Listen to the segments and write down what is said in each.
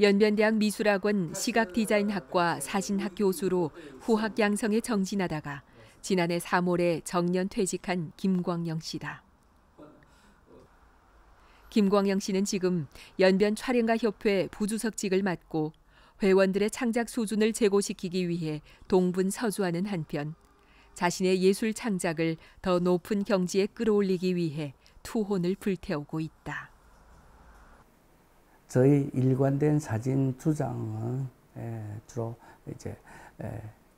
연변대학 미술학원 시각디자인학과 사진학 교수로 후학 양성에 정진하다가 지난해 3월에 정년 퇴직한 김광영 씨다. 김광영 씨는 지금 연변 촬영가 협회 부주석직을 맡고 회원들의 창작 수준을 제고시키기 위해 동분서주하는 한편 자신의 예술 창작을 더 높은 경지에 끌어올리기 위해 투혼을 불태우고 있다. 저희 일관된 사진 주장은 주로 이제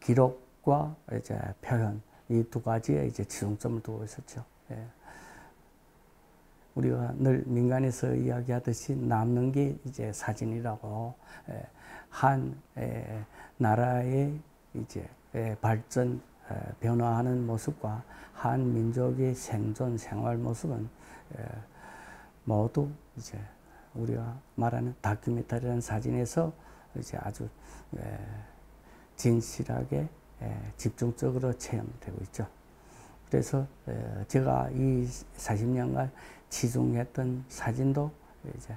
기록과 이제 표현 이 두 가지에 이제 지중점을 두고 있었죠. 우리가 늘 민간에서 이야기하듯이 남는 게 이제 사진이라고 한 나라의 이제 발전 변화하는 모습과 한 민족의 생존 생활 모습은 모두 이제 우리가 말하는 다큐멘터리라는 사진에서 이제 아주 진실하게 집중적으로 체험되고 있죠. 그래서 제가 이 40년간 치중했던 사진도 이제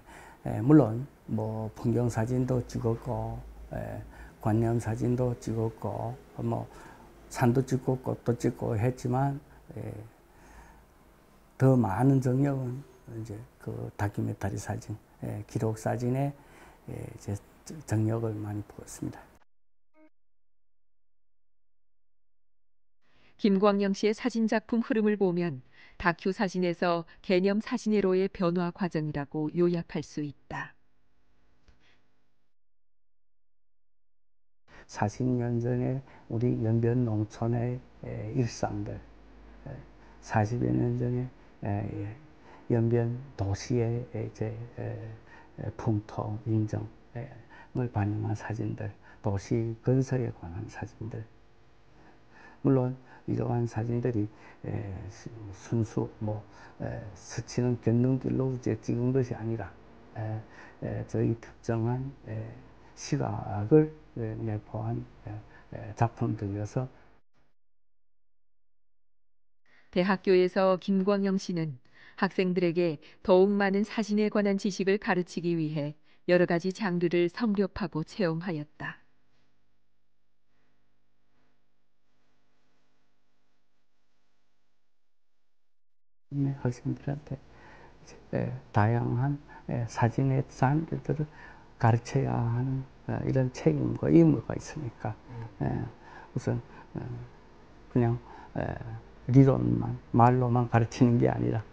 물론 뭐 풍경 사진도 찍었고 관념 사진도 찍었고 뭐 산도 찍고 꽃도 찍고 했지만 더 많은 정력은 이제 그 다큐멘터리 사진, 기록 사진에 이제 정력을 많이 부었습니다. 김광영 씨의 사진 작품 흐름을 보면 다큐 사진에서 개념 사진회로의 변화 과정이라고 요약할 수 있다. 40년 전에 우리 연변 농촌의 일상들, 40여 년 전에 연변 도시의 이제 풍토, 인정을 반영한 사진들, 도시 건설에 관한 사진들. 물론 이러한 사진들이 순수 뭐 스치는 이제 찍은 것이 아니라 저희 특정한 시각을 내포한 작품들이어서 대학교에서 김광영 씨는 학생들에게 더욱 많은 사진에 관한 지식을 가르치기 위해 여러 가지 장르를 섭렵하고 체험하였다. 학생들한테 다양한 사진의 장르들을 가르쳐야 하는 어, 이런 책임과 의무가 있으니까 우선 어, 그냥 리론만 말로만 가르치는 게 아니라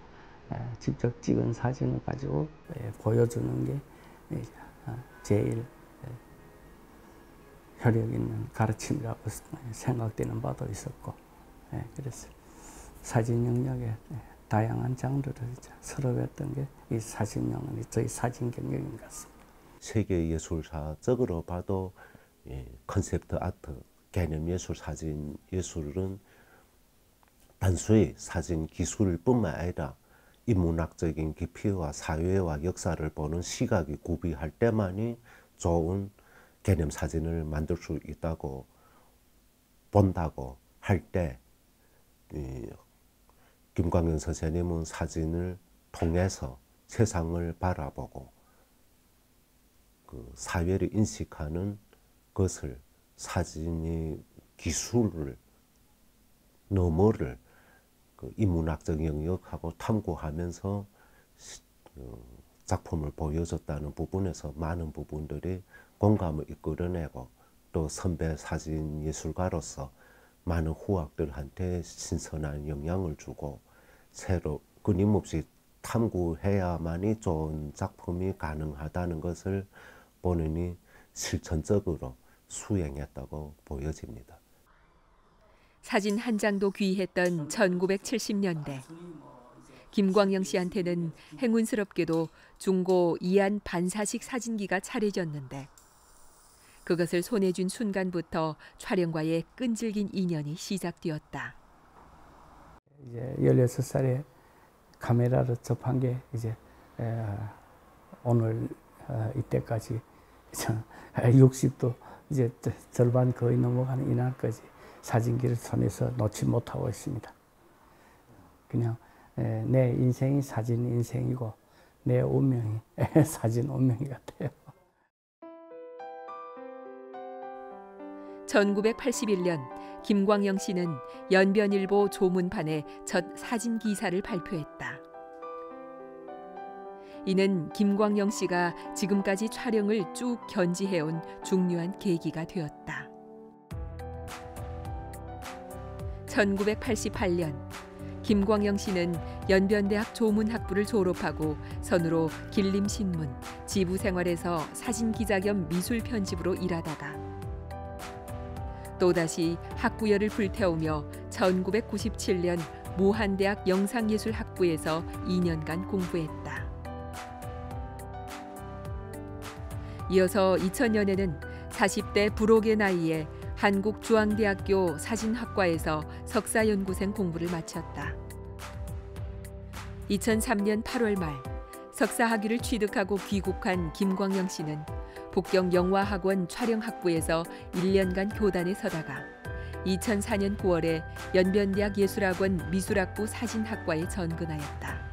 직접 찍은 사진을 가지고 보여주는 게 어, 제일 효력 있는 가르침이라고 생각되는 바도 있었고 그래서 사진 영역에 다양한 장르를 섭렵했던 게 이 사진 영역이 저희 사진 경력인 것 같습니다. 세계 예술사적으로 봐도 concept art, 개념 예술, 사진 예술은 단순히 사진 기술뿐만 아니라 인문학적인 깊이와 사회와 역사를 보는 시각이 구비할 때만이 좋은 개념 사진을 만들 수 있다고 본다고 할 때 김광현 선생님은 사진을 통해서 세상을 바라보고 그 사회를 인식하는 것을 사진이 기술을 너머를 그 인문학적 영역하고 탐구하면서 어, 작품을 보여줬다는 부분에서 많은 부분들이 공감을 이끌어내고 또 선배 사진 예술가로서 많은 후학들한테 신선한 영향을 주고 새로 끊임없이 탐구해야만이 좋은 작품이 가능하다는 것을 본인이 실천적으로 수행했다고 보여집니다. 사진 한 장도 귀했던 1970년대. 김광영 씨한테는 행운스럽게도 중고 이안 반사식 사진기가 차려졌는데 그것을 손에 쥔 순간부터 촬영과의 끈질긴 인연이 시작되었다. 이제 16살에 카메라를 접한 게 이제 오늘 어, 이때까지 60도 이제 절반 거의 넘어가는 이날까지 사진기를 손에서 놓지 못하고 있습니다. 그냥 내 인생이 사진 인생이고 내 운명이 사진 운명이 같아요. 1981년 김광영 씨는 연변일보 조문판에 첫 사진 기사를 발표했다. 이는 김광영 씨가 지금까지 촬영을 쭉 견지해온 중요한 계기가 되었다. 1988년 김광영 씨는 연변대학 조문학부를 졸업하고 선으로 길림신문, 지부 생활에서 사진 기자 겸 미술 편집으로 일하다가 또다시 학부열을 불태우며 1997년 무한대학 영상예술학부에서 2년간 공부했다. 이어서 2000년에는 40대 불혹의 나이에 한국중앙대학교 사진학과에서 석사연구생 공부를 마쳤다. 2003년 8월 말 석사 학위를 취득하고 귀국한 김광영 씨는 북경 영화학원 촬영학부에서 1년간 교단에 서다가 2004년 9월에 연변대학 예술학원 미술학부 사진학과에 전근하였다.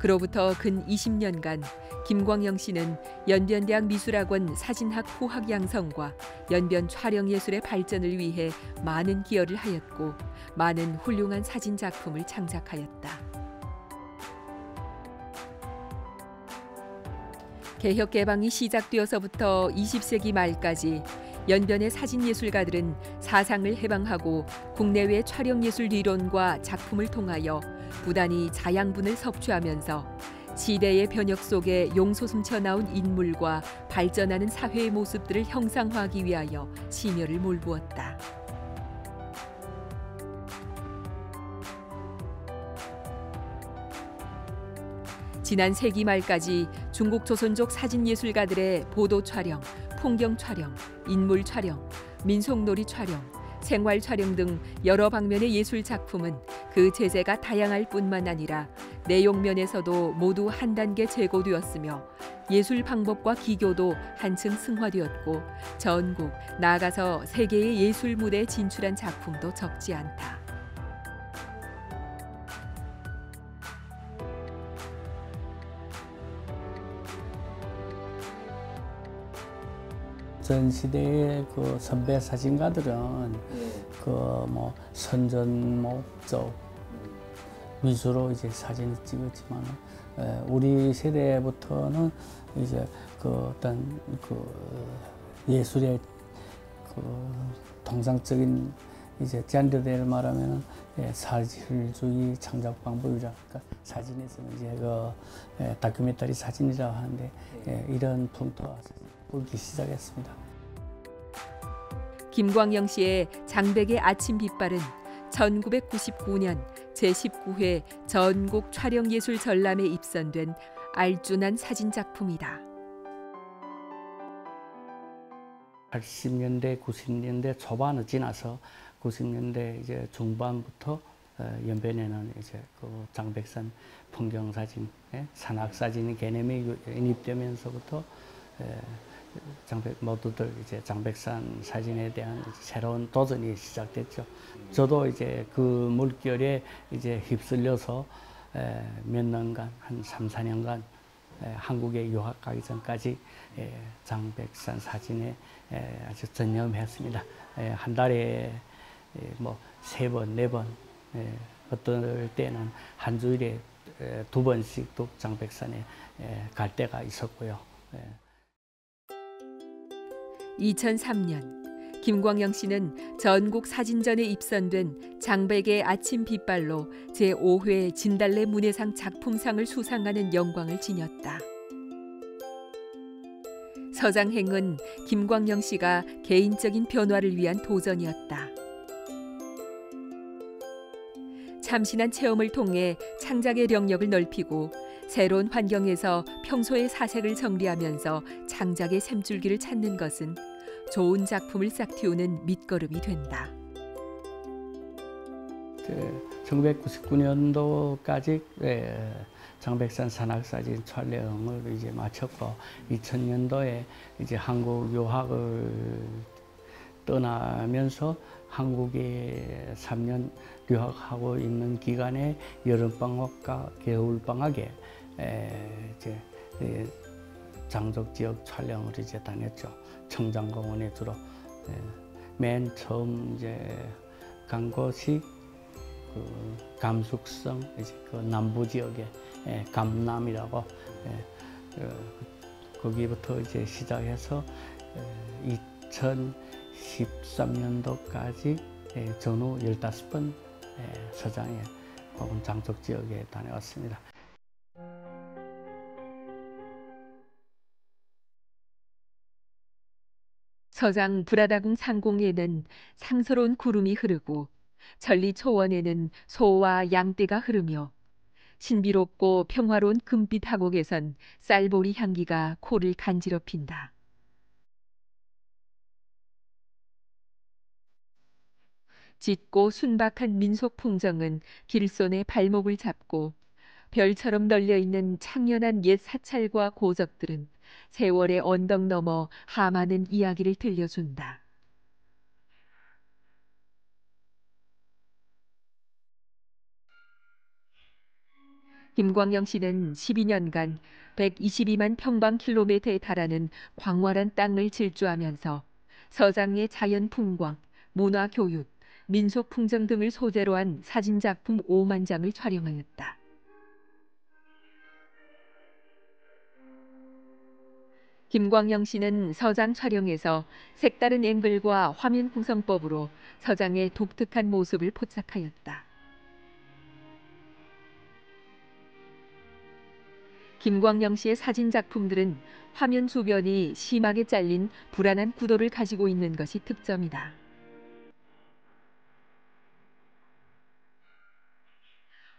그로부터 근 20년간 김광영 씨는 연변대학 미술학원 사진학 후학 양성과 연변 촬영 예술의 발전을 위해 많은 기여를 하였고 많은 훌륭한 사진 작품을 창작하였다. 개혁 개방이 시작되어서부터 20세기 말까지 연변의 사진 예술가들은 사상을 해방하고 국내외 촬영 예술理論과 작품을 통하여 부단히 자양분을 섭취하면서 시대의 변혁 속에 용솟음쳐 나온 인물과 발전하는 사회의 모습들을 형상화하기 위하여 심혈을 몰부었다. 지난 세기 말까지 중국 조선족 사진 예술가들의 보도 촬영, 풍경 촬영, 인물 촬영, 민속놀이 촬영, 생활 촬영 등 여러 방면의 예술 작품은 그 제재가 다양할 뿐만 아니라 내용 면에서도 모두 한 단계 제고되었으며 예술 방법과 기교도 한층 승화되었고 전국 나아가서 세계의 예술 무대에 진출한 작품도 적지 않다. 전 시대의 그 선배 사진가들은 그 뭐 선전 목적 위주로 이제 사진을 찍었지만 우리 세대부터는 이제 그 어떤 그 예술의 그 통상적인 이제 젠더대를 말하면 예, 사실주의 창작 방법이라 그러니까 사진에서는 이제 그 예, 다큐멘터리 사진이라고 하는데 예, 이런 풍토가 불기 시작했습니다. 김광영 씨의 장백의 아침 빛발은 1999년 제19회 전국 촬영예술 전람에 입선된 알준한 사진 작품이다. 80년대, 90년대 초반을 지나서 90년대 이제 중반부터 어, 연변에는 이제 그 장백산 풍경 사진, 예, 산악 사진 개념이 인입되면서부터 장백 모두들 이제 장백산 사진에 대한 새로운 도전이 시작됐죠. 저도 이제 그 물결에 이제 휩쓸려서 몇 년간 한 3, 4년간 한국에 유학 가기 전까지 장백산 사진에 아주 전념했습니다. 한 달에 뭐 세 번, 네 번, 어떨 때는 한 주일에 두 번씩 또 장백산에 갈 때가 있었고요. 2003년 김광영 씨는 전국 사진전에 입선된 장백의 아침 빛발로 제5회 진달래 문예상 작품상을 수상하는 영광을 지녔다. 서장행은 김광영 씨가 개인적인 변화를 위한 도전이었다. 참신한 체험을 통해 창작의 영역을 넓히고 새로운 환경에서 평소의 사색을 정리하면서 창작의 샘줄기를 찾는 것은 좋은 작품을 싹틔우는 밑거름이 된다. 1999년도까지 장백산 산악사진 촬영을 이제 마쳤고 2000년도에 이제 한국 유학을 떠나면서 한국에 3년 유학하고 있는 기간에 여름방학과 겨울방학에 이제 장적 지역 촬영을 이제 다녔죠. 청장공원에 주로 맨 처음 이제 간 곳이 그 감숙성 이제 그 남부 지역의 감남이라고 거기부터 이제 시작해서 2013년도까지 전후 15번 서장에 혹은 장적 지역에 다녀왔습니다. 서장 브라다궁 상공에는 상서로운 구름이 흐르고 전리 초원에는 소와 양떼가 흐르며 신비롭고 평화로운 금빛 하곡에선 쌀보리 향기가 코를 간지럽힌다. 짙고 순박한 민속 풍정은 길손의 발목을 잡고 별처럼 널려 있는 창연한 옛 사찰과 고적들은 세월의 언덕 너머 하많은 이야기를 들려준다. 김광영 씨는 12년간 122만 평방킬로미터에 달하는 광활한 땅을 질주하면서 서장의 자연 풍광, 문화 교육, 민속 풍정 등을 소재로 한 사진 작품 5만 장을 촬영하였다. 김광영 씨는 서장 촬영에서 색다른 앵글과 화면 구성법으로 서장의 독특한 모습을 포착하였다. 김광영 씨의 사진 작품들은 화면 주변이 심하게 잘린 불안한 구도를 가지고 있는 것이 특점이다.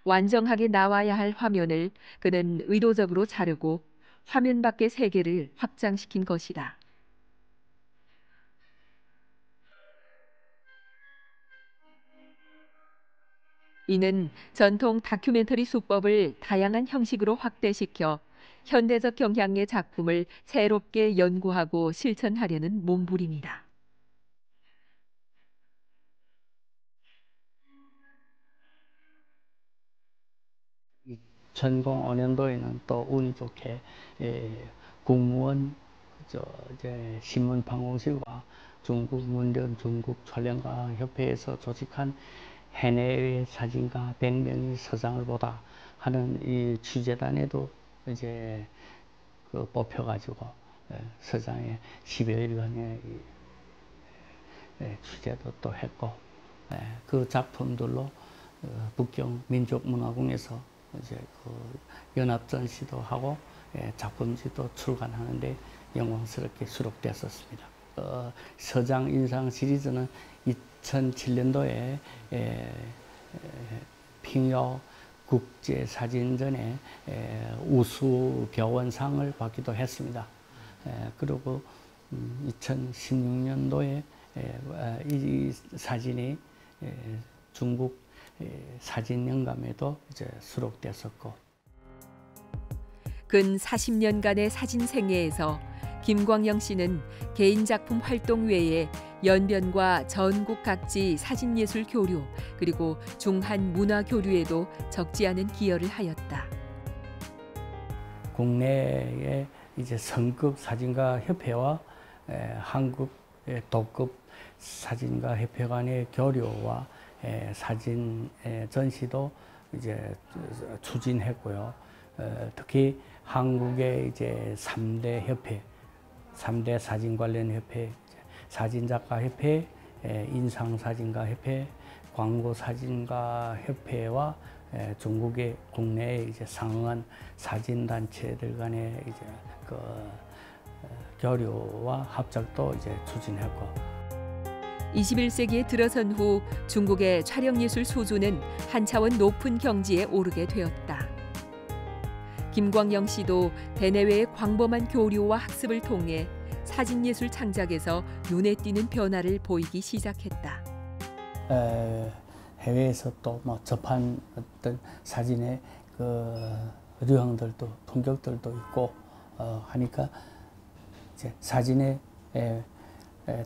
완전하게 나와야 할 화면을 그는 의도적으로 자르고 화면 밖의 세계를 확장시킨 것이다. 이는 전통 다큐멘터리 수법을 다양한 형식으로 확대시켜 현대적 경향의 작품을 새롭게 연구하고 실천하려는 몸부림이다. 전공 5년도에는 또 운이 좋게 예, 공무원 저 이제 신문 방송실과 중국 문전 중국 촬영가 협회에서 조직한 해내의 사진가 100명이 서장을 보다 하는 이 취재단에도 이제 그 뽑혀가지고 예, 서장의 10여일간의 예, 취재도 또 했고 예, 그 작품들로 어, 북경 민족문화궁에서 이제 그 연합전시도 하고 작품지도 출간하는데 영광스럽게 수록됐었습니다. 어, 서장 인상 시리즈는 2007년도에 핑여 국제사진전에 우수 교원상을 받기도 했습니다. 그리고 2016년도에 음, 이 사진이 중국 사진 영감에도 이제 수록됐었고 근 40년간의 사진 생애에서 김광영 씨는 개인 작품 활동 외에 연변과 전국 각지 사진예술 교류 그리고 중한 문화 교류에도 적지 않은 기여를 하였다. 국내의 이제 성급 사진가 협회와 한국 도급 사진가 협회 간의 교류와 사진 전시도 이제 추진했고요. 어, 특히 한국의 이제 3대 협회, 3대 사진 관련 협회, 사진작가 협회, 인상사진가 협회, 광고사진가 협회와 중국의 국내의 이제 상응한 사진단체들 간의 이제 그 어, 교류와 합작도 이제 추진했고 21세기에 들어선 후 중국의 촬영예술 수준은 한 차원 높은 경지에 오르게 되었다. 김광영 씨도 대내외의 광범한 교류와 학습을 통해 사진예술 창작에서 눈에 띄는 변화를 보이기 시작했다. 에, 해외에서 또 뭐 접한 어떤 사진의 그 유형들도 품격들도 있고 어, 하니까 이제 사진의 에, 에,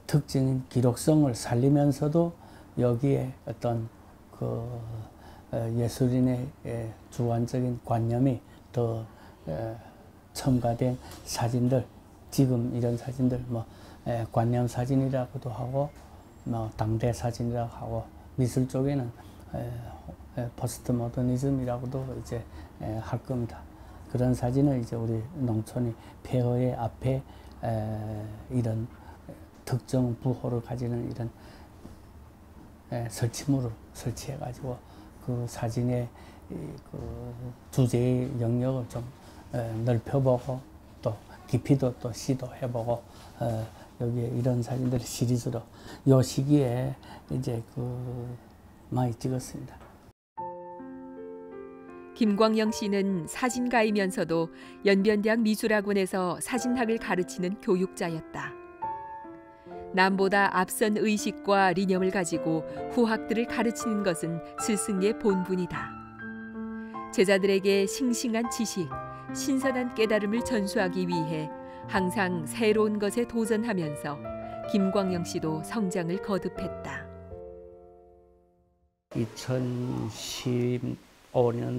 특징인 기록성을 살리면서도 여기에 어떤 그 어, 예술인의 에, 주관적인 관념이 더 에, 첨가된 사진들 지금 이런 사진들 뭐 에, 관념 사진이라고도 하고 뭐 당대 사진이라고 하고 미술 쪽에는 포스트 모더니즘이라고도 이제 에, 할 겁니다. 그런 사진을 이제 우리 농촌이 폐허의 앞에 에, 이런 특정 부호를 가지는 이런 에, 설치물을 설치해 가지고 그 사진의 이, 그 주제의 영역을 좀 에, 넓혀보고 또 깊이도 또 시도해보고 어, 여기에 이런 사진들 시리즈로 요 시기에 이제 그 많이 찍었습니다. 김광영 씨는 사진가이면서도 연변대학 미술학원에서 사진학을 가르치는 교육자였다. 남보다 앞선 의식과 리념을 가지고 후학들을 가르치는 것은 스승의 본분이다. 제자들에게 싱싱한 지식, 신선한 깨달음을 전수하기 위해 항상 새로운 것에 도전하면서 김광영 씨도 성장을 거듭했다. 2015년도,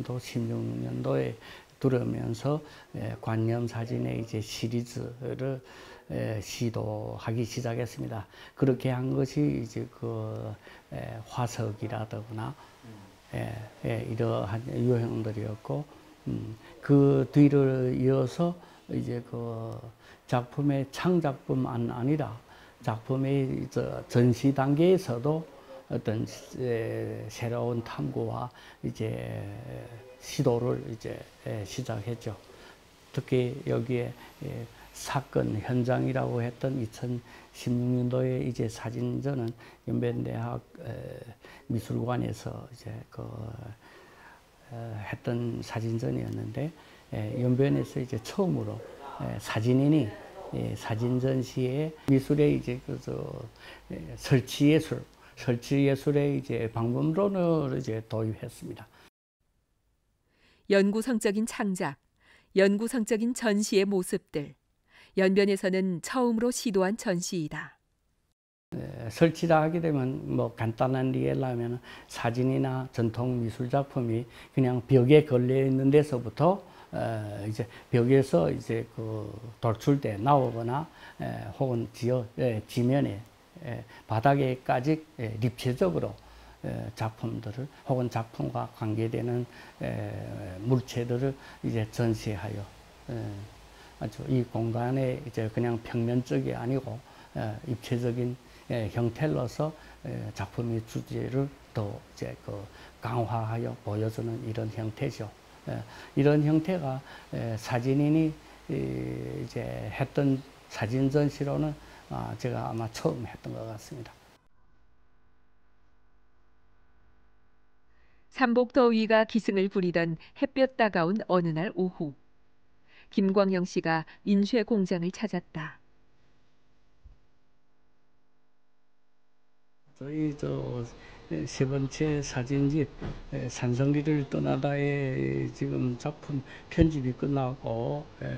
16년도에 들어오면서 에, 관념 사진의 이제 시리즈를 에, 시도하기 시작했습니다. 그렇게 한 것이 이제 그 에, 에, 이러한 유형들이었고 음, 그 뒤를 이어서 이제 그 작품의 창작뿐만 아니라 작품의 저 전시 단계에서도 어떤 에, 새로운 탐구와 이제 시도를 이제 에, 시작했죠. 특히 여기에 에, 사건 현장이라고 했던 2016년도에 이제 사진전은 연변대학 에, 미술관에서 이제 그 어, 했던 사진전이었는데 에, 연변에서 이제 처음으로 에, 사진인이 예, 사진 전시에 미술의 이제 그저 설치 예술, 설치 예술의 이제 방법론을 이제 도입했습니다. 연구성적인 창작, 연구성적인 전시의 모습들, 연변에서는 처음으로 시도한 전시이다. 에, 설치를 하게 되면 뭐 간단한 하면 사진이나 전통 미술 작품이 그냥 벽에 걸려 있는 데서부터 어, 이제 벽에서 이제 그 돌출돼 나오거나 에, 혹은 지어 에, 지면에 에, 바닥에까지 에, 입체적으로 에, 작품들을 혹은 작품과 관계되는 에, 물체들을 이제 전시하여 에, 아주 이 공간에 이제 그냥 평면적이 아니고 에, 입체적인 에, 형태로서 에, 작품의 주제를 더 이제 그 강화하여 보여주는 이런 형태죠. 예, 이런 형태가 예, 사진인이 이, 이제 했던 사진 전시로는 아, 제가 아마 처음 했던 것 같습니다. 삼복더위가 기승을 부리던 햇볕 따가운 어느 날 오후 김광영 씨가 인쇄 공장을 찾았다. 저희 저 세 번째 사진집 에, 산성리를 떠나다의 지금 작품 편집이 끝나고 에,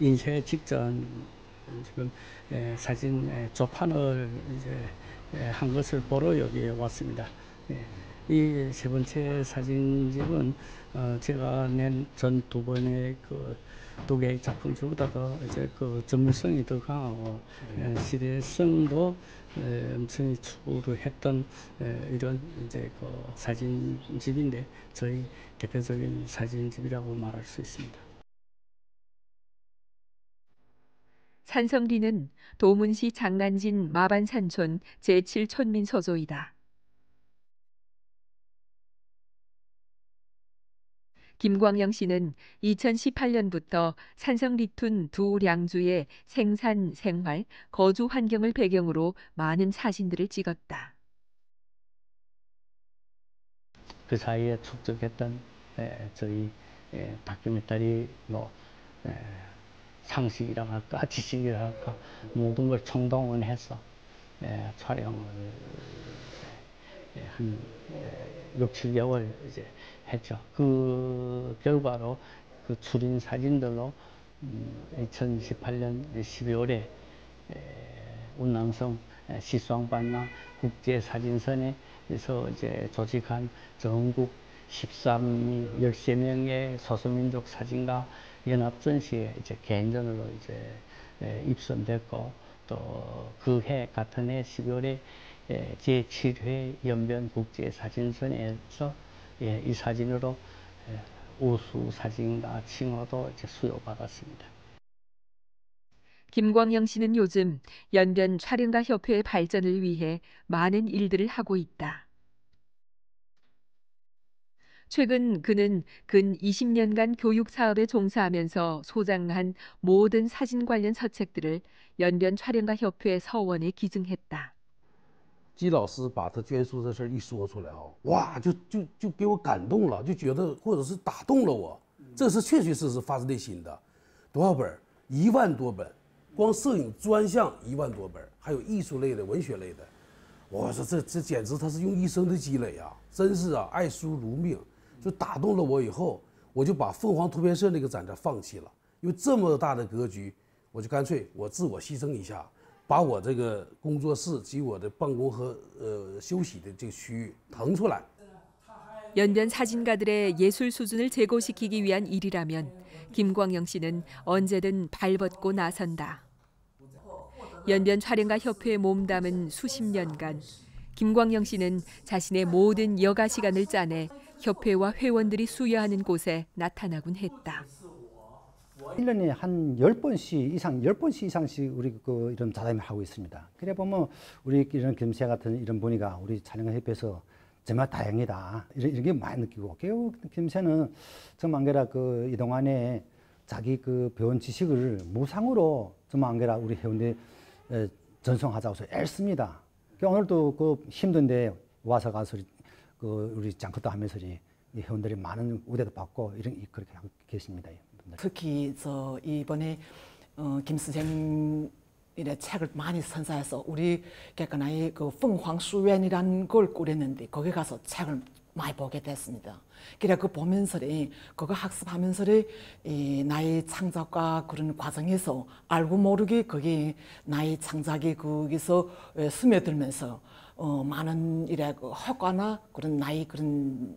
인쇄 직전 지금 에, 사진 에, 조판을 이제 에, 한 것을 보러 여기에 왔습니다. 이 세 번째 사진집은 어, 제가 낸 전 두 번의 그 두 개의 작품 중보다도 이제 그 전문성이 더 강하고 에, 시대성도 에, 엄청 추구했던 에, 이런 이제 그 사진집인데 저희 대표적인 사진집이라고 말할 수 있습니다. 산성리는 도문시 장난진 마반산촌 제7촌민 서소이다. 김광영 씨는 2018년부터 산성 리툰 두 량주의 생산, 생활, 거주 환경을 배경으로 많은 사진들을 찍었다. 그 사이에 축적했던 에, 저희 에, 다큐멘터리 뭐 에, 상식이라 할까 지식이라 할까 모든 걸 총동원 해서 에, 촬영을 에, 한 에, 6, 7개월 이제 했죠. 그 결과로 그 추린 사진들로 음, 2018년 12월에 에, 운항성 에, 시수항반나 국제사진선에서 이제 조직한 전국 13미 13명의 소수민족 사진가 연합 전시에 이제 개인전으로 이제 에, 입선됐고 또 그 해 같은 해 12월에 예, 제7회 연변 국제사진선에서 예, 이 사진으로 예, 우수 사진가 칭호도 이제 수여받았습니다. 김광영 씨는 요즘 연변 촬영가 협회의 발전을 위해 많은 일들을 하고 있다. 최근 그는 근 20년간 교육 사업에 종사하면서 소장한 모든 사진 관련 서책들을 연변 촬영가 협회 서원에 기증했다. 季老师把他捐书这事儿一说出来哦，哇，就就就给我感动了，就觉得或者是打动了我，这是确确实实发自内心的。多少本儿？一万多本，光摄影专项一万多本，还有艺术类的、文学类的。我说这这简直他是用一生的积累啊，真是啊，爱书如命，就打动了我。以后我就把凤凰图片社那个展展放弃了，因为这么大的格局，我就干脆我自我牺牲一下。把我这个工作室及我的办公和呃休息的这个区域腾出来。 연변 사진가들의 예술 수준을 제고시키기 위한 일이라면 김광영 씨는 언제든 발벗고 나선다. 연변 촬영가 협회에 몸담은 수십 년간 김광영 씨는 자신의 모든 여가 시간을 짜내 협회와 회원들이 수여하는 곳에 나타나곤 했다. 1년에 한 10번씩 이상, 10번씩 이상씩 우리 그 이런 자담을 하고 있습니다. 그래 보면 우리 이런 김새 같은 이런 분이가 우리 촬영협회에서 정말 다행이다. 이런, 이런 게 많이 느끼고. 결국 김새는 정말 안게라 그 이동안에 자기 그 배운 지식을 무상으로 안게라 우리 회원들 에, 전송하자고 해서 애씁니다. 그 오늘도 그 힘든데 와서 가서 그 우리 장컷도 하면서 이 회원들이 많은 우대도 받고 이런 그렇게 하고 계십니다. 네. 특히 저 이번에 어, 김선생님의 책을 많이 선사해서 우리 객관아이 그 펑황수연이라는 걸 꾸렸는데 거기 가서 책을 많이 보게 됐습니다. 그래 그 보면서리 그거 학습하면서리 이 나의 창작과 그런 과정에서 알고 모르게 거기 나의 창작이 거기서 예, 스며들면서 어, 많은 이래 그 허가나 그런 나의 그런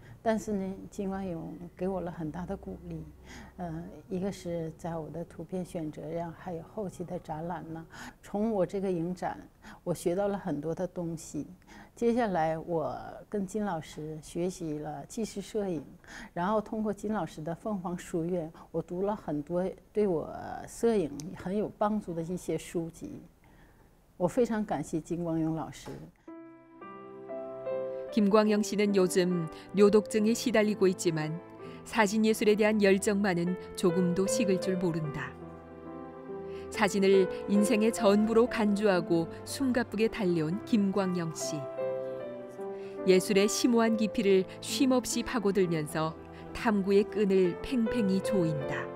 但是呢，金光勇给我了很大的鼓励。呃，一个是在我的图片选择呀，还有后期的展览呢。从我这个影展，我学到了很多的东西。接下来，我跟金老师学习了纪实摄影，然后通过金老师的凤凰书院，我读了很多对我摄影很有帮助的一些书籍。我非常感谢金光勇老师。 김광영 씨는 요즘 뇨독증에 시달리고 있지만 사진 예술에 대한 열정만은 조금도 식을 줄 모른다. 사진을 인생의 전부로 간주하고 숨가쁘게 달려온 김광영 씨. 예술의 심오한 깊이를 쉼없이 파고들면서 탐구의 끈을 팽팽히 조인다.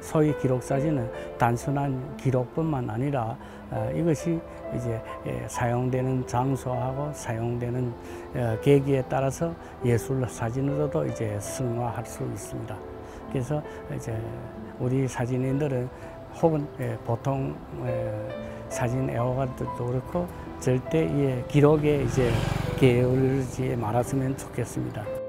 소위 기록 사진은 단순한 기록뿐만 아니라 어, 이것이 이제 예, 사용되는 장소하고 사용되는 어, 계기에 따라서 예술 사진으로도 이제 승화할 수 있습니다. 그래서 이제 우리 사진인들은 혹은 예, 보통 예, 사진 애호가들도 그렇고 절대 이 기록에 이제 게을르지 말았으면 좋겠습니다.